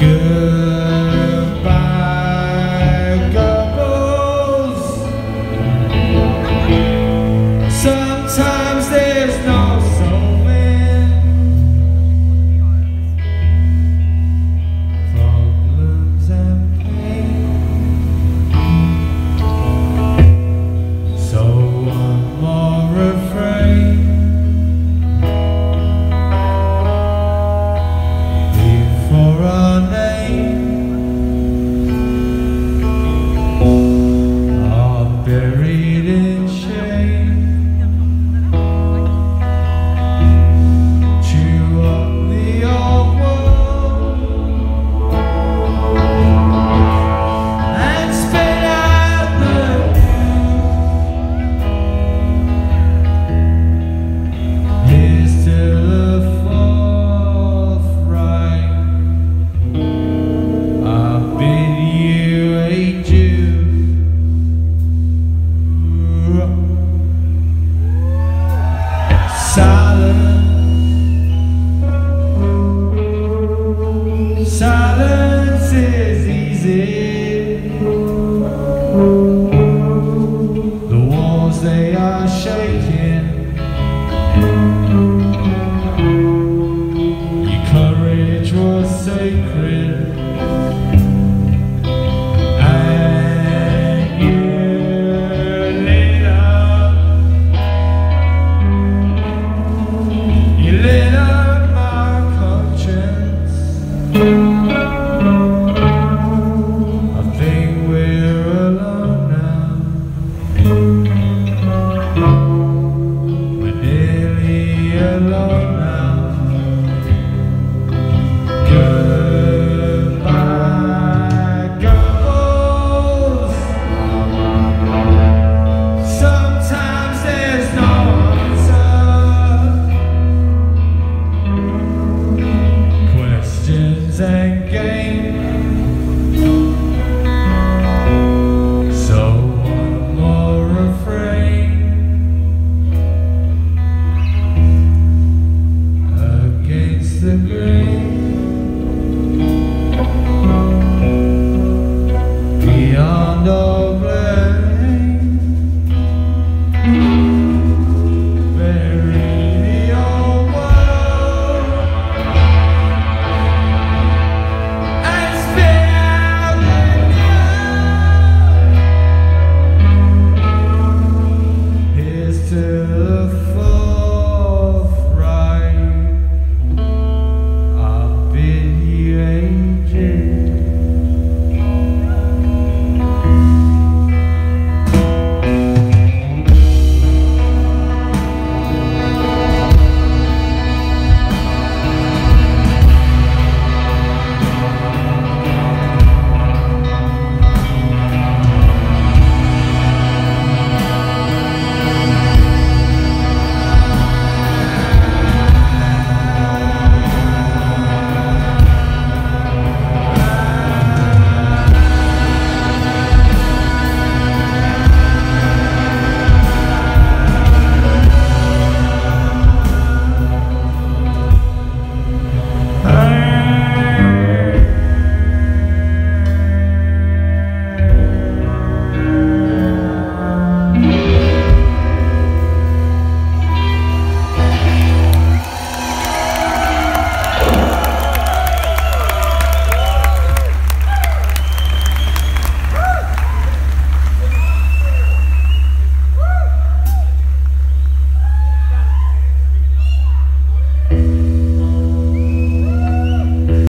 good. We're